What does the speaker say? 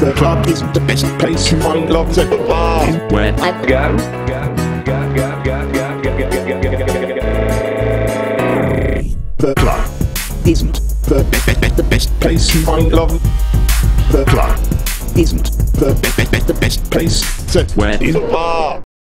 The club isn't the best place to find love at the bar. Where I go. The club isn't the be- be- be- the best place to find love. The club isn't the be- be- be- the best place to Where? in the bar.